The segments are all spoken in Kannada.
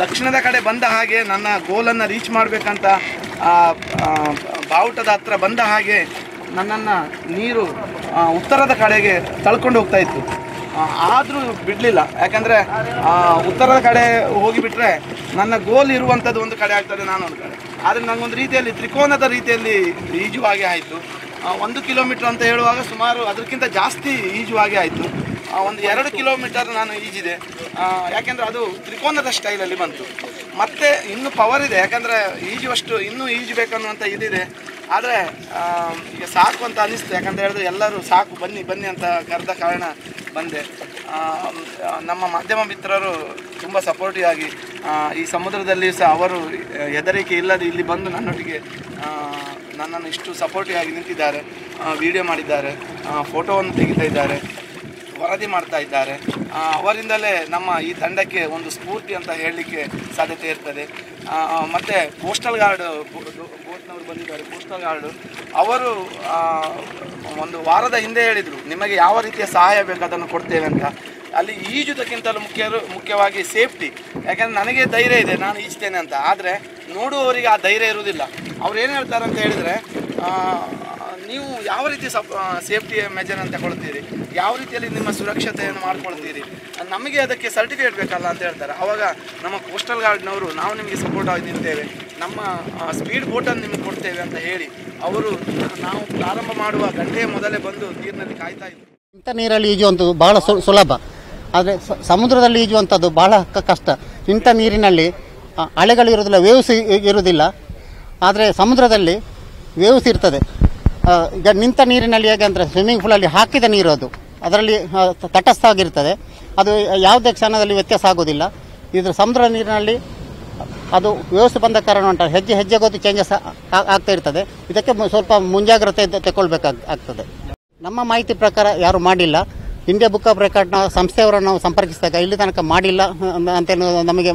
ದಕ್ಷಿಣದ ಕಡೆ ಬಂದ ಹಾಗೆ ನನ್ನ ಗೋಲನ್ನು ರೀಚ್ ಮಾಡಬೇಕಂತ ಬಾವುಟದ ಹತ್ರ ಬಂದ ಹಾಗೆ ನನ್ನನ್ನು ನೀರು ಉತ್ತರದ ಕಡೆಗೆ ತಳ್ಕೊಂಡು ಹೋಗ್ತಾ ಇತ್ತು. ಆದರೂ ಬಿಡಲಿಲ್ಲ. ಯಾಕಂದರೆ ಉತ್ತರದ ಕಡೆ ಹೋಗಿಬಿಟ್ರೆ ನನ್ನ ಗೋಲ್ ಇರುವಂಥದ್ದು ಒಂದು ಕಡೆ ಆಗ್ತದೆ ನಾನು ಒಂದು ಕಡೆ. ಆದರೆ ನನಗೊಂದು ರೀತಿಯಲ್ಲಿ ತ್ರಿಕೋನದ ರೀತಿಯಲ್ಲಿ ಈಜುವಾಗೆ ಆಯಿತು. ಒಂದು ಕಿಲೋಮೀಟ್ರ್ ಅಂತ ಹೇಳುವಾಗ ಸುಮಾರು ಅದಕ್ಕಿಂತ ಜಾಸ್ತಿ ಈಜುವಾಗೆ ಆಯಿತು. ಒಂದು ಎರಡು ಕಿಲೋಮೀಟರ್ ನಾನು ಈಜಿದೆ. ಯಾಕೆಂದರೆ ಅದು ತ್ರಿಕೋನದ ಸ್ಟೈಲಲ್ಲಿ ಬಂತು. ಮತ್ತೆ ಇನ್ನೂ ಪವರ್ ಇದೆ. ಯಾಕಂದರೆ ಈಜುವಷ್ಟು ಇನ್ನೂ ಈಜಬೇಕನ್ನುವಂಥ ಇದಿದೆ. ಆದರೆ ಈಗ ಸಾಕು ಅಂತ ಅನ್ನಿಸ್ತು ಯಾಕಂತ ಹೇಳಿದ್ರೆ ಎಲ್ಲರೂ ಸಾಕು, ಬನ್ನಿ ಬನ್ನಿ ಅಂತ ಕರೆದ ಕಾರಣ ಬಂದೆ. ನಮ್ಮ ಮಾಧ್ಯಮ ಮಿತ್ರರು ತುಂಬ ಸಪೋರ್ಟಿವ್ ಆಗಿ ಈ ಸಮುದ್ರದಲ್ಲಿ ಸಹ ಅವರು ಹೆದರಿಕೆ ಇಲ್ಲದೆ ಇಲ್ಲಿ ಬಂದು ನನ್ನೊಟ್ಟಿಗೆ ನನ್ನನ್ನು ಇಷ್ಟು ಸಪೋರ್ಟಿವ್ ಆಗಿ ನಿಂತಿದ್ದಾರೆ. ವಿಡಿಯೋ ಮಾಡಿದ್ದಾರೆ. ಫೋಟೋವನ್ನು ತೆಗಿತಾ ಇದ್ದಾರೆ. ವರದಿ ಮಾಡ್ತಾ ಇದ್ದಾರೆ. ಅವರಿಂದಲೇ ನಮ್ಮ ಈ ತಂಡಕ್ಕೆ ಒಂದು ಸ್ಫೂರ್ತಿ ಅಂತ ಹೇಳಲಿಕ್ಕೆ ಸಾಧ್ಯತೆ ಇರ್ತದೆ. ಮತ್ತು ಕೋಸ್ಟಲ್ ಗಾರ್ಡ್ ಬೋಟ್ನವರು ಬಂದಿದ್ದಾರೆ. ಕೋಸ್ಟಲ್ ಗಾರ್ಡು ಅವರು ಒಂದು ವಾರದ ಹಿಂದೆ ಹೇಳಿದರು, ನಿಮಗೆ ಯಾವ ರೀತಿಯ ಸಹಾಯ ಬೇಕು ಅದನ್ನು ಕೊಡ್ತೇವೆ ಅಂತ. ಅಲ್ಲಿ ಈಜುವುದಕ್ಕಿಂತಲೂ ಮುಖ್ಯ ಮುಖ್ಯವಾಗಿ ಸೇಫ್ಟಿ ಯಾಕೆಂದರೆ ನನಗೆ ಧೈರ್ಯ ಇದೆ, ನಾನು ಈಜ್ತೇನೆ ಅಂತ. ಆದರೆ ನೋಡುವವರಿಗೆ ಆ ಧೈರ್ಯ ಇರುವುದಿಲ್ಲ. ಅವ್ರು ಏನು ಹೇಳ್ತಾರೆ ಅಂತ ಹೇಳಿದರೆ ನೀವು ಯಾವ ರೀತಿ ಸಪ್ ಸೇಫ್ಟಿ ಮೆಜರ್ ಅಂತ ತಗೊಳ್ತೀರಿ? ಯಾವ ರೀತಿಯಲ್ಲಿ ನಿಮ್ಮ ಸುರಕ್ಷತೆಯನ್ನು ಮಾಡ್ಕೊಳ್ತೀರಿ? ನಮಗೆ ಅದಕ್ಕೆ ಸರ್ಟಿಫಿಕೇಟ್ ಬೇಕಲ್ಲ ಅಂತ ಹೇಳ್ತಾರೆ. ಆವಾಗ ನಮ್ಮ ಕೋಸ್ಟಲ್ ಗಾರ್ಡ್ನವರು ನಾವು ನಿಮಗೆ ಸಪೋರ್ಟ್ ಆಗಿ ನಿಂತೇವೆ. ನಮ್ಮ ಸ್ಪೀಡ್ ಬೋಟನ್ನು ನಿಮಗೆ ಕೊಡ್ತೇವೆ ಅಂತ ಹೇಳಿ ಅವರು ನಾವು ಪ್ರಾರಂಭ ಮಾಡುವ ಗಂಟೆಯ ಮೊದಲೇ ಬಂದು ನೀರಿನಲ್ಲಿ ಕಾಯ್ತಾ ಇದ್ದರು ಇಂಥ ನೀರಲ್ಲಿ ಈಜುವಂಥದ್ದು ಬಹಳ ಸುಲಭ. ಆದರೆ ಸಮುದ್ರದಲ್ಲಿ ಈಜುವಂಥದ್ದು ಬಹಳ ಕಷ್ಟ. ಇಂಥ ನೀರಿನಲ್ಲಿ ಅಲೆಗಳಿರೋದಿಲ್ಲ ವೇವ್ಸ್ ಇ- ಇರುವುದಿಲ್ಲ. ಆದರೆ ಸಮುದ್ರದಲ್ಲಿ ವೇವ್ಸ್ ಇರ್ತದೆ. ಈಗ ನಿಂತ ನೀರಿನಲ್ಲಿ ಹೇಗೆ ಅಂದರೆ ಸ್ವಿಮ್ಮಿಂಗ್ ಪೂಲಲ್ಲಿ ಹಾಕಿದ ನೀರು ಅದು. ಅದರಲ್ಲಿ ತಟಸ್ಥವಾಗಿರ್ತದೆ. ಅದು ಯಾವುದೇ ಕ್ಷಣದಲ್ಲಿ ವ್ಯತ್ಯಾಸ ಆಗೋದಿಲ್ಲ ಇದರ ಸಮುದ್ರ ನೀರಿನಲ್ಲಿ ಅದು ವ್ಯವಸ್ಥೆ ಬಂದ ಕಾರಣ ಉಂಟು ಹೆಜ್ಜೆ ಹೆಜ್ಜೆಗೋದು ಚೇಂಜಸ್ ಆಗ್ತಾ ಇರ್ತದೆ. ಇದಕ್ಕೆ ಸ್ವಲ್ಪ ಮುಂಜಾಗ್ರತೆ ತಗೊಳ್ಬೇಕಾಗ್ತದೆ ನಮ್ಮ ಮಾಹಿತಿ ಪ್ರಕಾರ ಯಾರು ಮಾಡಿಲ್ಲ. ಇಂಡಿಯಾ ಬುಕ್ ಆಫ್ ರೆಕಾರ್ಡ್ನ ಸಂಸ್ಥೆಯವರನ್ನು ನಾವು ಸಂಪರ್ಕಿಸಿದಾಗ ಇಲ್ಲಿ ತನಕ ಮಾಡಿಲ್ಲ ಅಂತ ನಮಗೆ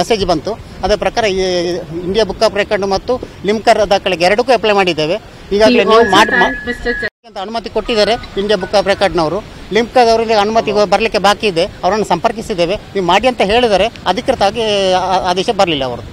ಮೆಸೇಜ್ ಬಂತು. ಅದೇ ಪ್ರಕಾರ ಈ ಇಂಡಿಯಾ ಬುಕ್ ಆಫ್ ರೆಕಾರ್ಡ್ ಮತ್ತು ಲಿಮ್ಕರ್ ದಾಖಲೆಗೆ ಎರಡಕ್ಕೂ ಅಪ್ಲೈ ಮಾಡಿದ್ದೇವೆ. ಈಗಾಗಲೇ ನೀವು ಮಾಡಿ ಅಂತ ಅನುಮತಿ ಕೊಟ್ಟಿದ್ದಾರೆ ಇಂಡಿಯಾ ಬುಕ್ ಆಫ್ ರೆಕಾರ್ಡ್ನವರು ಲಿಮ್ಕದವರಿಗೆ ಅನುಮತಿ ಬರಲಿಕ್ಕೆ ಬಾಕಿ ಇದೆ. ಅವರನ್ನು ಸಂಪರ್ಕಿಸಿದ್ದೇವೆ. ನೀವು ಮಾಡಿ ಅಂತ ಹೇಳಿದರೆ ಅಧಿಕೃತವಾಗಿ ಆದೇಶ ಬರಲಿಲ್ಲ ಅವರು